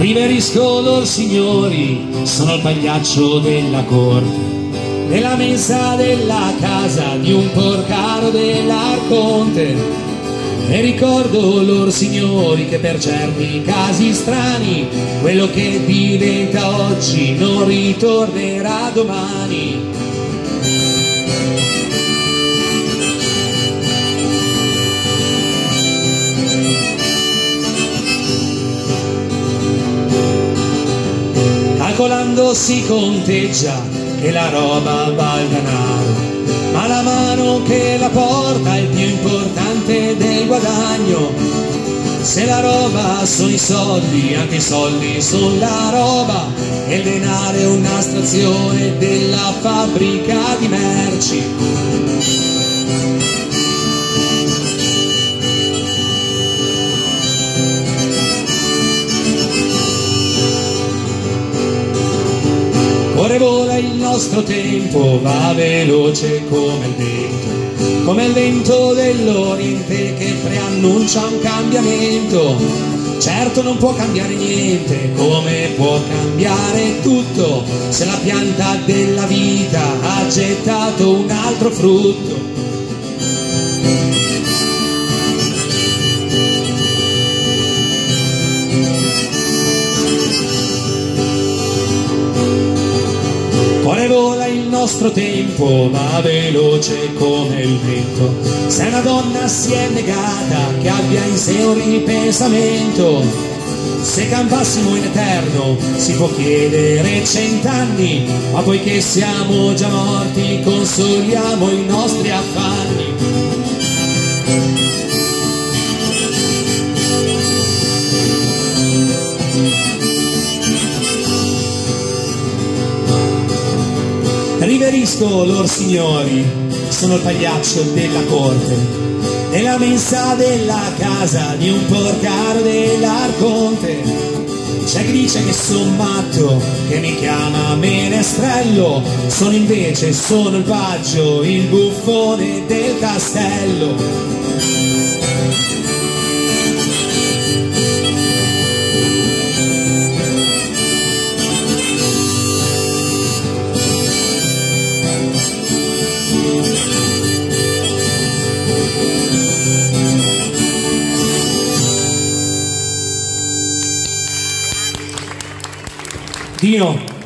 Riverisco lor signori, sono il pagliaccio della corte nella mensa della casa di un porcaro dell'Arconte. E ricordo lor signori che per certi casi strani quello che diventa oggi non ritornerà domani calcolando si conteggia che la roba va al denaro, ma la mano che la porta è più importante del guadagno. Se la roba sono i soldi, anche i soldi sono la roba, e il denaro è un'astrazione della fabbrica di merci. Vola il nostro tempo, va veloce come il vento, come il vento dell'Oriente che preannuncia un cambiamento. Certo non può cambiare niente, come può cambiare tutto, se la pianta della vita ha gettato un altro frutto. Nostro tempo, va veloce come il vento. Se una donna si è negata che abbia in sé un ripensamento, se campassimo in eterno si può chiedere cent'anni, ma poiché siamo già morti consoliamo i nostri affanni. Riverisco lor signori, sono il pagliaccio della corte, nella mensa della casa di un porcaro dell'Arconte. C'è chi dice che sono matto, che mi chiama menestrello, sono invece, sono il paggio, il buffone del castello. Martino